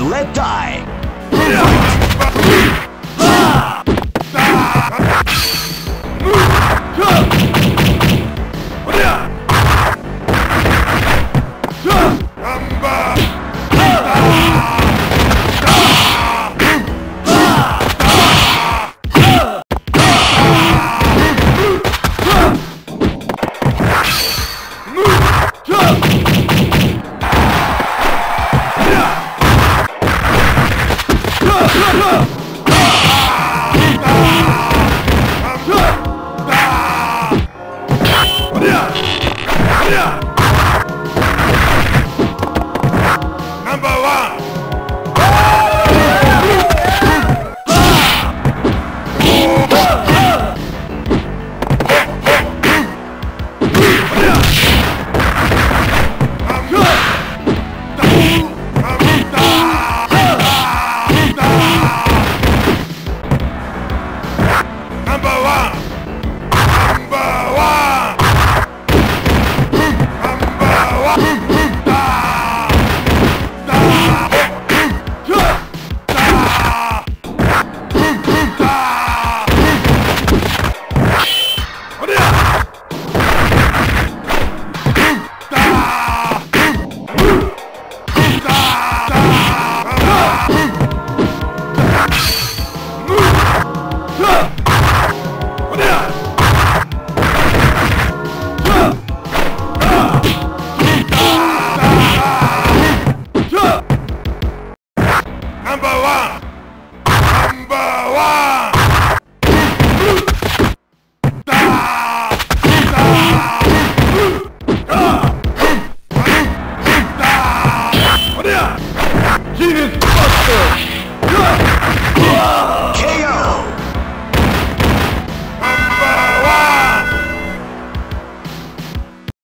and let die.